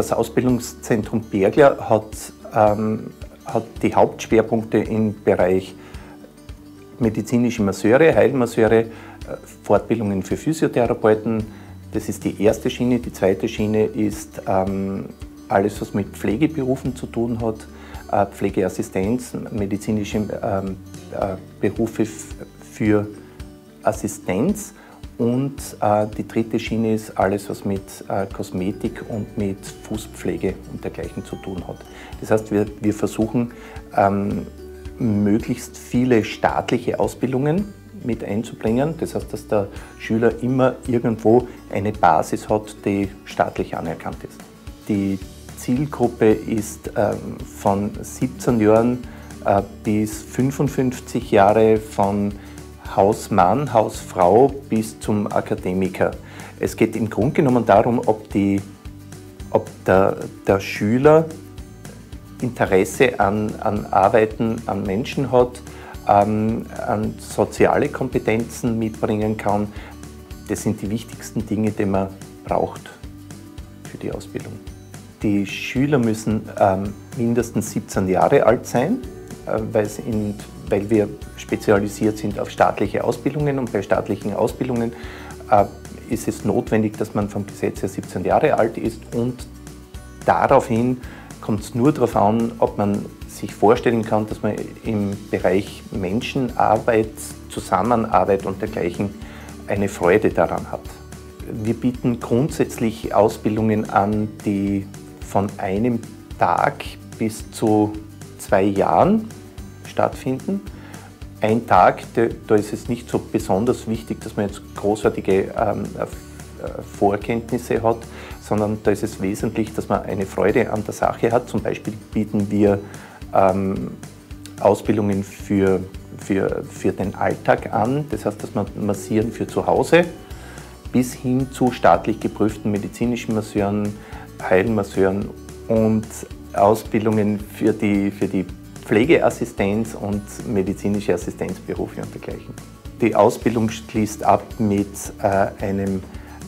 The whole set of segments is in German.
Das Ausbildungszentrum Bergler hat, ähm, hat die Hauptschwerpunkte im Bereich medizinische Masseure, Heilmasseure, äh, Fortbildungen für Physiotherapeuten. Das ist die erste Schiene. Die zweite Schiene ist ähm, alles, was mit Pflegeberufen zu tun hat, äh, Pflegeassistenz, medizinische ähm, äh, Berufe für Assistenz. Und äh, die dritte Schiene ist alles, was mit äh, Kosmetik und mit Fußpflege und dergleichen zu tun hat. Das heißt, wir, wir versuchen, ähm, möglichst viele staatliche Ausbildungen mit einzubringen. Das heißt, dass der Schüler immer irgendwo eine Basis hat, die staatlich anerkannt ist. Die Zielgruppe ist ähm, von 17 Jahren äh, bis 55 Jahre, von Hausmann, Hausfrau bis zum Akademiker. Es geht im Grunde genommen darum, ob, die, ob der, der Schüler Interesse an, an Arbeiten an Menschen hat, ähm, an soziale Kompetenzen mitbringen kann. Das sind die wichtigsten Dinge, die man braucht für die Ausbildung. Die Schüler müssen ähm, mindestens 17 Jahre alt sein, äh, in, weil wir spezialisiert sind auf staatliche Ausbildungen und bei staatlichen Ausbildungen äh, ist es notwendig, dass man vom Gesetz her 17 Jahre alt ist und daraufhin kommt es nur darauf an, ob man sich vorstellen kann, dass man im Bereich Menschenarbeit, Zusammenarbeit und dergleichen eine Freude daran hat. Wir bieten grundsätzlich Ausbildungen an, die von einem Tag bis zu zwei Jahren stattfinden. Ein Tag, da ist es nicht so besonders wichtig, dass man jetzt großartige ähm, Vorkenntnisse hat, sondern da ist es wesentlich, dass man eine Freude an der Sache hat. Zum Beispiel bieten wir ähm, Ausbildungen für, für, für den Alltag an, das heißt, dass man massieren für zu Hause bis hin zu staatlich geprüften medizinischen Masseuren, Heilmasseuren und Ausbildungen für die, für die Pflegeassistenz und medizinische Assistenzberufe und dergleichen. Die Ausbildung schließt ab mit äh, einem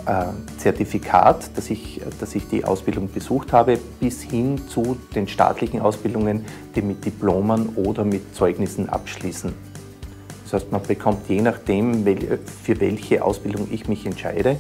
äh, Zertifikat, dass ich, dass ich die Ausbildung besucht habe, bis hin zu den staatlichen Ausbildungen, die mit Diplomen oder mit Zeugnissen abschließen. Das heißt, man bekommt je nachdem, für welche Ausbildung ich mich entscheide,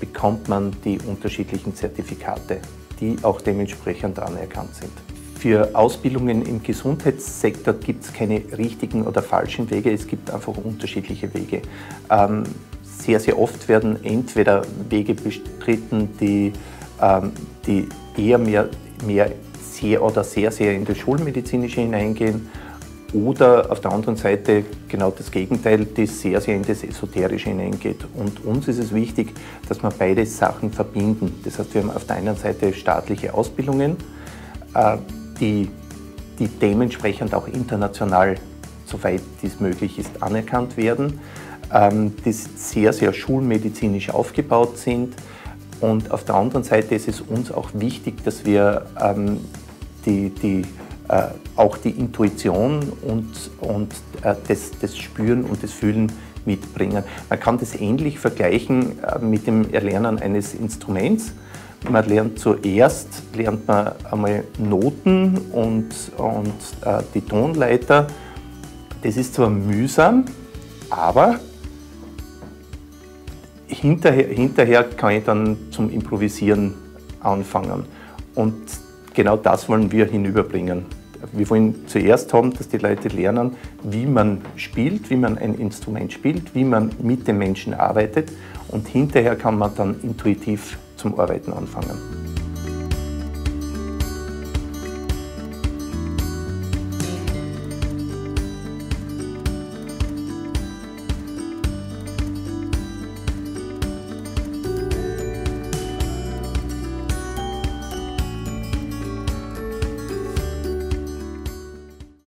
bekommt man die unterschiedlichen Zertifikate, die auch dementsprechend anerkannt sind. Für Ausbildungen im Gesundheitssektor gibt es keine richtigen oder falschen Wege, es gibt einfach unterschiedliche Wege. Ähm, sehr, sehr oft werden entweder Wege bestritten, die, ähm, die eher mehr, mehr sehr oder sehr, sehr in das Schulmedizinische hineingehen oder auf der anderen Seite genau das Gegenteil, die sehr, sehr in das Esoterische hineingeht. Und uns ist es wichtig, dass wir beide Sachen verbinden. Das heißt, wir haben auf der einen Seite staatliche Ausbildungen, äh, die, die dementsprechend auch international, soweit dies möglich ist, anerkannt werden, ähm, die sehr, sehr schulmedizinisch aufgebaut sind. Und auf der anderen Seite ist es uns auch wichtig, dass wir ähm, die, die, äh, auch die Intuition und, und äh, das, das Spüren und das Fühlen mitbringen. Man kann das ähnlich vergleichen äh, mit dem Erlernen eines Instruments. Man lernt zuerst lernt man einmal Noten und, und äh, die Tonleiter. Das ist zwar mühsam, aber hinterher, hinterher kann ich dann zum Improvisieren anfangen. Und genau das wollen wir hinüberbringen. Wir wollen zuerst haben, dass die Leute lernen, wie man spielt, wie man ein Instrument spielt, wie man mit den Menschen arbeitet und hinterher kann man dann intuitiv zum Arbeiten anfangen.